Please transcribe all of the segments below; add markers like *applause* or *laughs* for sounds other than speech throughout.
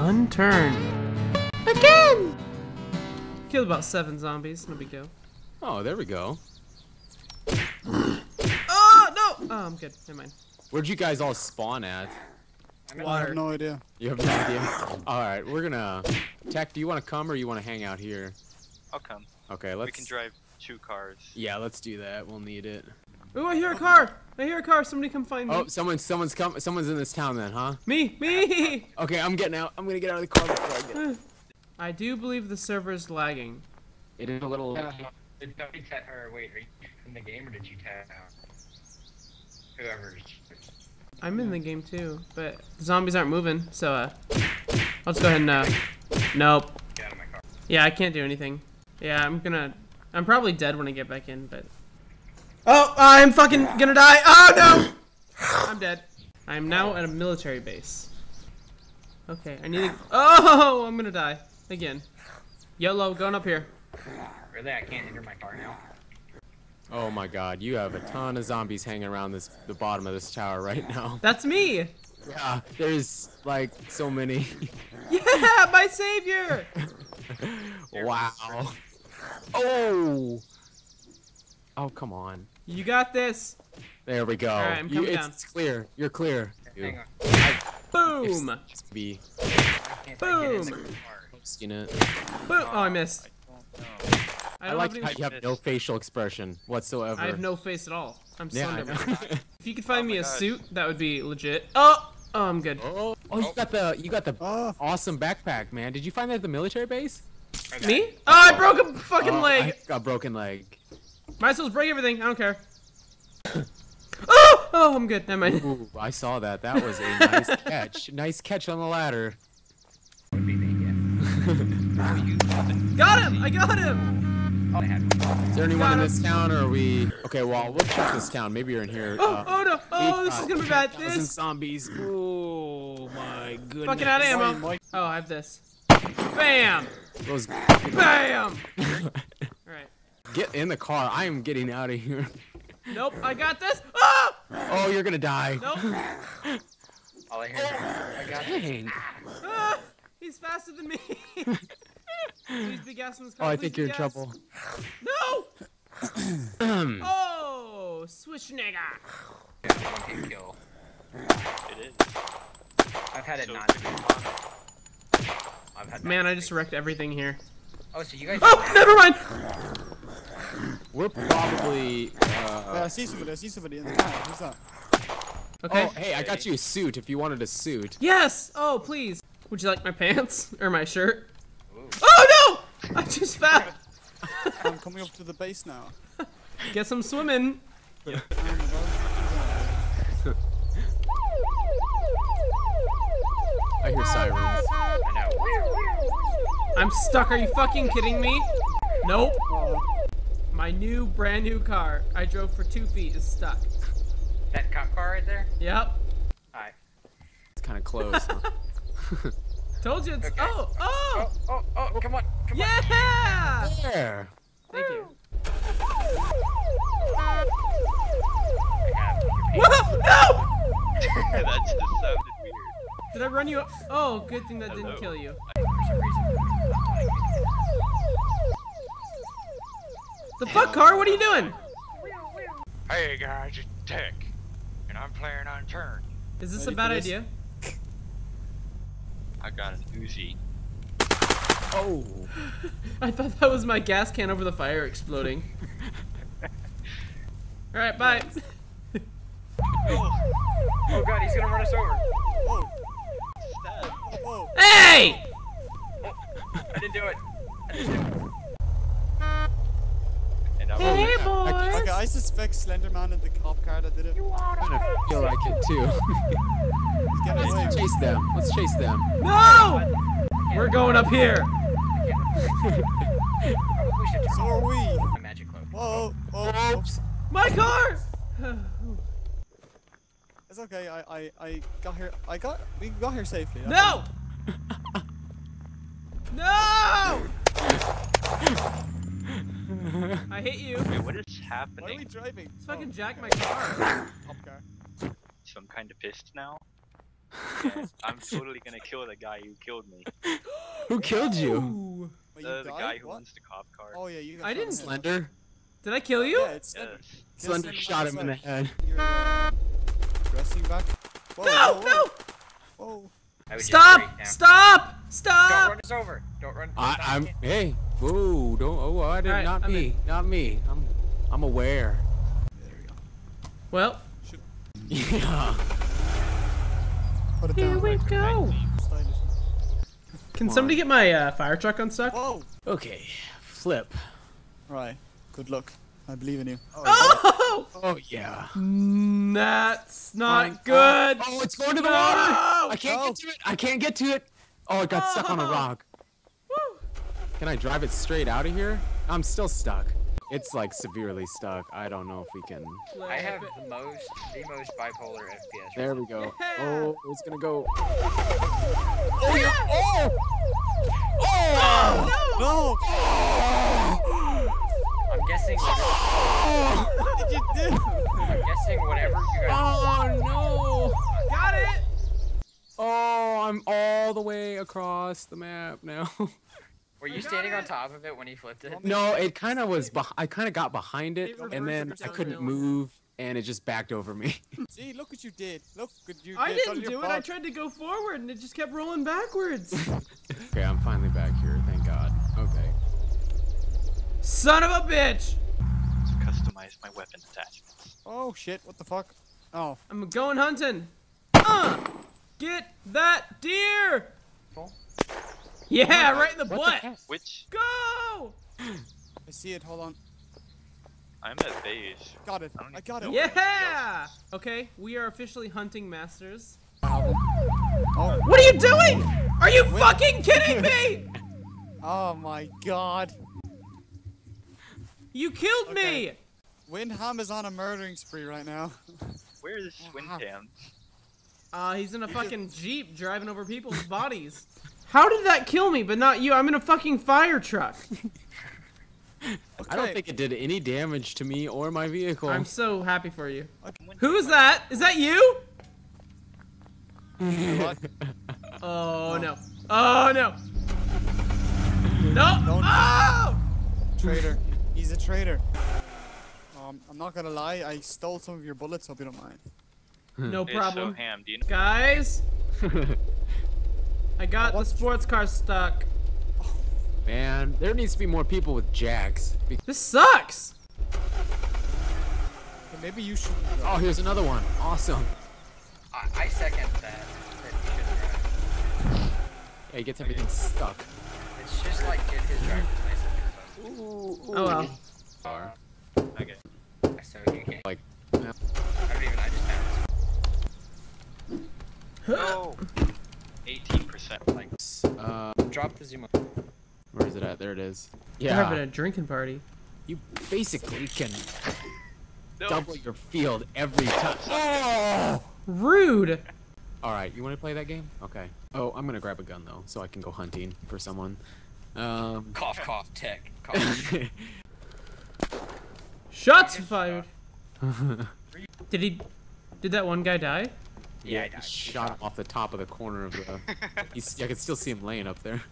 Fun turn. Again! Killed about seven zombies, no big deal. Oh, there we go. *gasps* Oh, no! Oh, I'm good. Never mind. Where'd you guys all spawn at? I have no idea. You have no idea. All right, we're gonna. Tech, do you want to come or you want to hang out here? I'll come. Okay, let's. We can drive two cars. Yeah, let's do that. We'll need it. Ooh, I hear a car! I hear a car. Somebody come find me. Oh, someone, someone's come. Someone's in this town then, huh? Me! Me! *laughs* Okay, I'm getting out. I'm gonna get out of the car before I get. *sighs* I do believe the server is lagging. It is a little. Did somebody test, or wait, are you in the game or did you test out? Whoever's. I'm in the game too, but the zombies aren't moving, so uh, I'll just go ahead and uh, nope. Get out of my car. Yeah, I can't do anything. Yeah, I'm gonna, I'm probably dead when I get back in, but. Oh, I'm fucking gonna die! Oh no! I'm dead. I'm now at a military base. Okay, I need to. Oh, I'm gonna die again. YOLO, going up here. Really? I can't enter my car now? Oh my God, you have a ton of zombies hanging around this the bottom of this tower right now. That's me. Yeah, there's like so many. *laughs* Yeah, my savior. *laughs* wow. Oh. Oh come on. You got this. There we go. Alright, I'm You- it's, down. it's clear. You're clear. Hang on. Boom. It's I can't get in the Boom. car. posting it. Boom. Oh, I missed. I I like how you have no facial expression whatsoever. I have no face at all. I'm Yeah. I *laughs* If you could find Oh me a God. suit, that would be legit. Oh, oh, I'm good. oh, oh, you got the you got the Oh, awesome backpack, man. Did you find that at the military base? Me? Oh, I broke a fucking Oh, leg. I got a broken leg. Might as well break everything. I don't care. *coughs* oh, oh, I'm good. Never mind. Ooh, I saw that. That was a nice *laughs* catch. Nice catch on the ladder. Would be me, yeah. Oh, you. Got him. I got him. I had one. Is there anyone Got in him. this town, or are we? Okay, well, we'll check this town. Maybe you're in here. Oh, uh, oh no. Oh, we this is gonna be bad. 10,000 This. zombies. Oh my goodness. Fucking out of ammo. Oh, I have this. Bam. Those- Bam. *laughs* *laughs* All right. Get in the car. I am getting out of here. Nope. I got this. Oh. Oh, you're gonna die. Nope. All I hear is, I got this. Dang. Ah, he's faster than me. *laughs* Please be gas in this car. Oh, I please think you're in trouble. No. *clears throat* oh, switch nigga. Yeah, one hit kill. It is. I've had it So- not. I've had Man, I just wrecked everything here. Oh, so you guys. Oh, never mind. We're probably. yeah, Uh, I see somebody. I see somebody in the car. Who's that? Okay. Oh, hey, I got you a suit if you wanted a suit. Yes. Oh, please. Would you like my pants *laughs* or my shirt? Ooh. Oh no! I just fell. I'm *laughs* coming up to the base now. Guess I'm swimming. I hear sirens. I know. I'm stuck. Are you fucking kidding me? Nope. My new, brand new car I drove for two feet is stuck. That cop car right there? Yep. Alright. It's kind of close. Huh? *laughs* Told you it's. Okay. Oh, oh! Oh, oh, oh, come on. Come Yeah! there. Thank you. on. I have your Whoa! No! *laughs* that just sounded weird. Did I run you? up? Oh, good thing that didn't kill you. For some reason. The fuck, car? What are you doing? Hey guys, it's Tech, and I'm playing Unturned. Is this a bad this? idea? I got an Uzi. Oh. *laughs* I thought that was my gas can over the fire exploding. *laughs* Alright, bye. *laughs* Oh. oh god, he's gonna run us over. Whoa. Stab. oh, oh. Hey! Oh. I didn't do it. I didn't do it. And I'm Hey, over boys! Okay, I suspect Slenderman and the cop car that did it. kind of feel like it too. *laughs* He's getting away. Chase them. Let's chase them. No! We're going up here. Probably *laughs* should So are we. my magic cloak. Whoa, oh, oops. My car! It's okay. I, I, I got here. I got. We got here safely. that's No! *laughs* No! *laughs* I hate you. Wait, what is happening? Why are we driving? Let's fucking Oh, jack my car. *laughs* cop car. Some kind of pissed now? *laughs* Yeah, I'm totally gonna kill the guy who killed me. *gasps* Who killed you? Ooh. Wait, The, you the died? guy who What? owns the cop car. Oh yeah, you got I didn't. Slender. Did I kill you? Yeah, it's Slender. Yes. Yes, Slender Slender shot him in the head. You're uh, back. Whoa, No, whoa, no! whoa. Whoa. I would just Stop! Stop! Don't run us over. Don't run. I, I'm. Hey. Whoa. Don't. Oh, I did Alright, not I'm me. Not me. I'm. I'm aware. There we go. Well, Yeah. Put it here down. we go. Stylish. Can Come somebody on. get my uh, fire truck unstuck? Whoa. Okay. Flip. Right. Good luck. I believe in you. Oh! Oh yeah. Mm, That's not Fine. good. Oh, it's going to the No! water. I can't No. get to it. I can't get to it. Oh, it got stuck on a Oh. rock. Woo. Can I drive it straight out of here? I'm still stuck. It's like severely stuck. I don't know if we can. I have the most, the most bipolar FPS. There we go. Yeah. Oh, it's gonna go. Oh, yeah. Oh! Oh! Oh, No! *laughs* I'm guessing. *laughs* What did you do? I'm guessing whatever you guys. Oh no! no! Got it! Oh, I'm all the way across the map now. Were you got standing on top of it when he flipped it? no, it kind of was. Beh- I kind of got behind it, It and then I couldn't hill. move, and it just backed over me. *laughs* See, look what you did. Look what you I did. It's didn't do it. I tried to go forward and it just kept rolling backwards. *laughs* okay, I'm finally back here. Thank God. Okay. Son of a bitch! Customize my weapon attachments. Oh shit! What the fuck? Oh. I'm going hunting. Uh, get that deer! Full? Yeah, right in the What butt. heck? Which Go! I see it. Hold on. I'm at beige. Got it. I don't I got it. Yeah! Okay, we are officially hunting masters. Oh. What are you doing? Are you fucking kidding me? *laughs* Oh my god. You killed me! Okay. Windham is on a murdering spree right now. *laughs* Where is Swintam? Uh, he's in a *laughs* fucking jeep driving over people's bodies. How did that kill me, but not you? I'm in a fucking fire truck. *laughs* I don't think it did any damage to me or my vehicle. I'm so happy for you. Okay. Who is that? Is that you? What? Oh no. Oh no. No. Don't- Oh! Traitor. He's a traitor. Um, I'm not gonna lie. I stole some of your bullets. Hope you don't mind. No It's so problem. ham. Do you know? Guys, I got the sports car stuck. Man, there needs to be more people with jacks. This sucks. Okay, maybe you should. oh, here's another one. Awesome. I, I second that. That he should drive. Yeah, he gets everything stuck. It's just like get his driver's license revoked. Oh well. Are. Okay. So you can't. Like, I don't even. I just found No. 18% like. Uh. Drop the zoom. where is it at? There it is. Yeah. They're having a drinking party. You basically can No. double your field every time. Oh! Rude. All right, you want to play that game? Okay. Oh, I'm gonna grab a gun though, so I can go hunting for someone. Um. Cough, cough, tech. Cough. *laughs* Shots fired. *laughs* Did he? Did that one guy die? yeah, I I died. shot him off the top of the corner of the. *laughs* He's, I can still see him laying up there.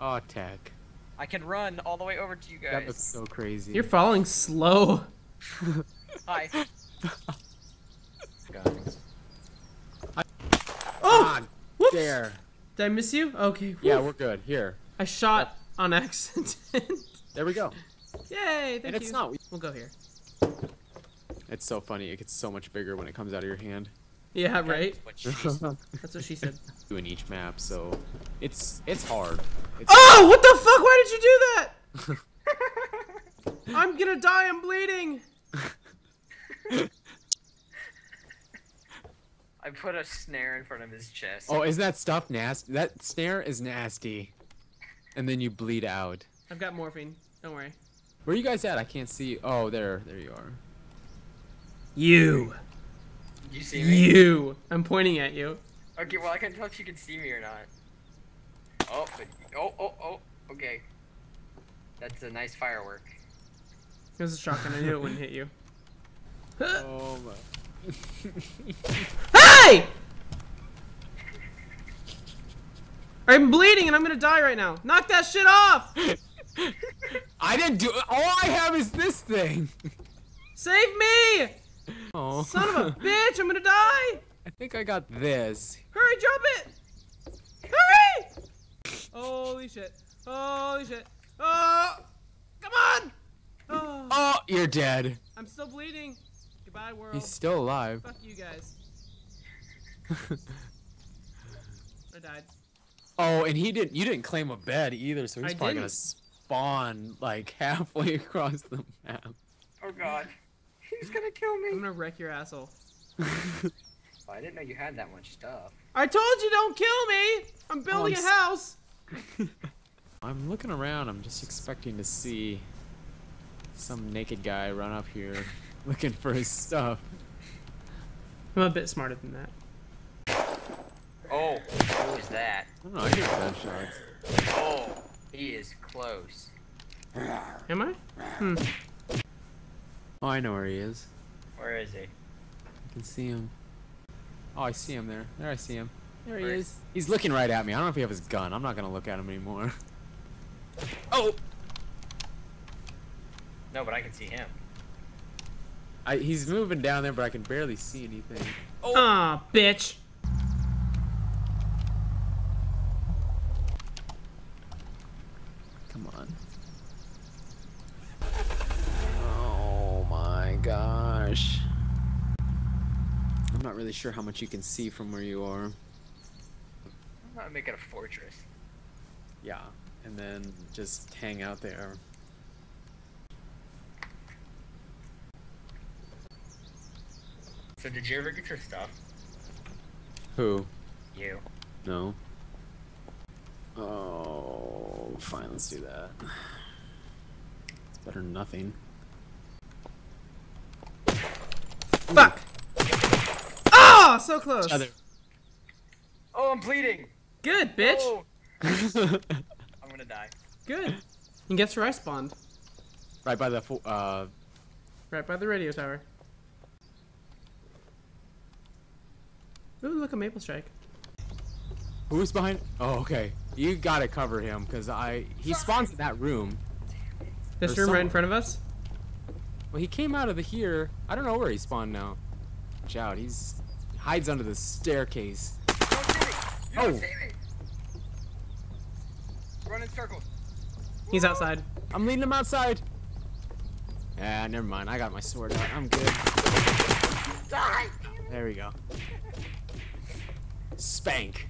Oh, tech. I can run all the way over to you guys. That guys. looks so crazy. You're falling slow. Hi. Guys. Oh! Ah, Whoops. there. Did I miss you? Okay. Yeah, whew. we're good. Here. I shot on accident. There we go. Yay! Thank and it's not. We'll go here. It's so funny. It gets so much bigger when it comes out of your hand. Yeah, right. What. *laughs* That's what she said. Doing each map, so it's it's hard. It's, Oh! What the fuck? Why did you do that? *laughs* I'm gonna die. I'm bleeding. *laughs* I put a snare in front of his chest. Oh, is that stuff nasty? That snare is nasty. And then you bleed out. I've got morphine. Don't worry. Where are you guys at? I can't see. Oh, there. There you are. You. You see me? You. I'm pointing at you. Okay, well I can't tell if you can see me or not. Oh, but oh, oh, oh. Okay. That's a nice firework. It was a shotgun. I knew it wouldn't hit you. *laughs* Oh my. *laughs* Hey! I'm bleeding and I'm gonna die right now. Knock that shit off! *laughs* I didn't do. it. All I have is this thing. Save me! *laughs* Oh. Son of a *laughs* bitch, I'm gonna die! I think I got this. Hurry, drop it! Hurry! Holy shit. Holy shit. Oh! Come on! Oh, Oh, you're dead. I'm still bleeding. Goodbye, world. He's still alive. Fuck you guys. I died. Oh, and he didn't. You didn't claim a bed either, so he's I probably gonna spawn like *laughs* halfway across the map. Oh god. He's gonna kill me. I'm gonna wreck your asshole. *laughs* Oh, I didn't know you had that much stuff. I told you don't kill me! I'm building I'm a s- house! *laughs* I'm looking around. I'm just expecting to see some naked guy run up here looking for his stuff. I'm a bit smarter than that. Oh, who is that? I don't know. I hear gunshots. Oh, he is close. Am I? Hmm. Oh, I know where he is. Where is he? I can see him. Oh, I see him there. There, I see him. There he is. He's looking right at me. I don't know if he has his gun. I'm not gonna look at him anymore. *laughs* Oh, No, but I can see him. I, he's moving down there, but I can barely see anything. Aw, bitch. Come on. Oh my gosh. I'm not really sure how much you can see from where you are. I'm not making a fortress. Yeah, and then just hang out there. So did you ever get your stuff? Who? You. No. Oh, fine, let's do that. It's better than nothing. Fuck! Ah, so close. Other. Oh, I'm bleeding. Good, bitch. Oh, *laughs* I'm gonna die. Good. And guess where I spawned? right by the fo- uh. Right by the radio tower. Ooh, look, a maple strike. Who's behind? Oh, okay. You gotta cover him, cause I he spawns in that room. This Or room right in front of us? Well, he came out of the here. I don't know where he spawned now. Watch out, he's he hides under the staircase. Don't see me. You don't Oh. see me. Run in circles. He's outside. I'm leading him outside. Yeah, never mind. I got my sword out. I'm good. Die. There we go. Spank.